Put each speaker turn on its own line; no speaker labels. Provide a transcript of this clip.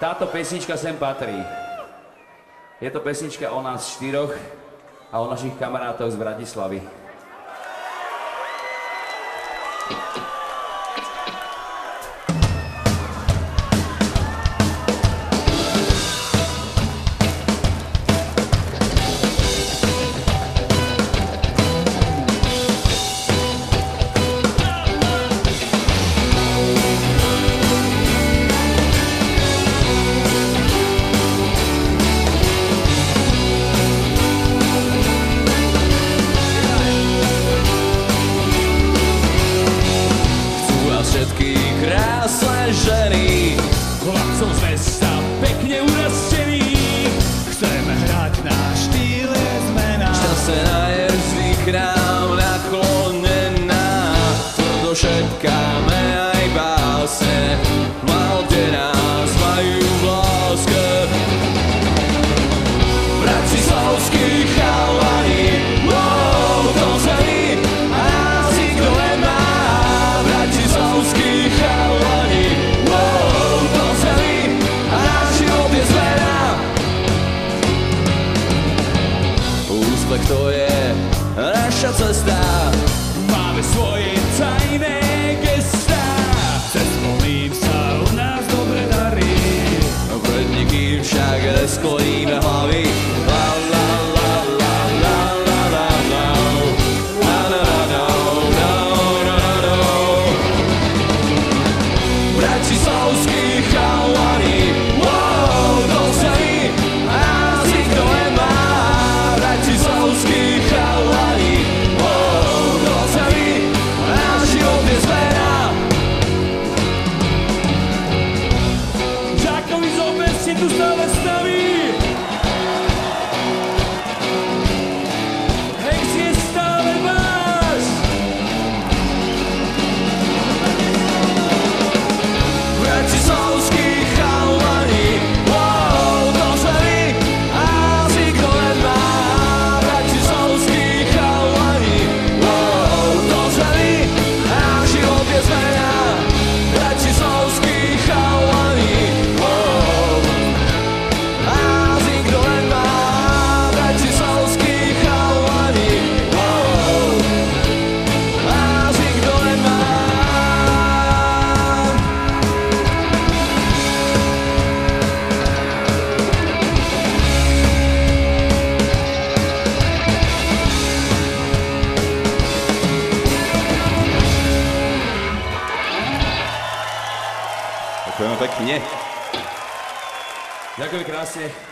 Táto pesnička sem patrí. Je to pesnička o nás štyroch a o našich kamarátoch z Bratislavy.
Básne Malte nás majú v láske. Bratislavskí chalani Wow, to sa vy Asi kto nemá. Bratislavskí chalani Wow, to vy A náš život je zmena Úspech to je naša cesta.
Máme svoje
ifjúsága szkoíve havi. La, la, la, la, la, la,
tu
sabes, David.
Ďakujeme pekne. Ďakujem krásne.